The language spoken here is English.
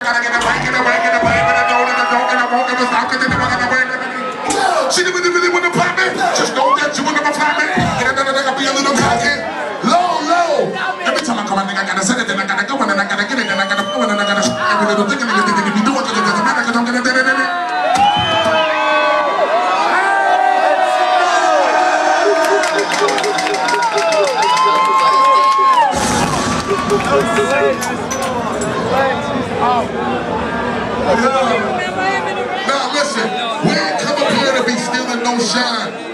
Gotta get I don't don't won't I. She didn't really really wanna pop me. Just know that you a doesn't matter because I'm. Now listen, we ain't come up here to be stealing no shine.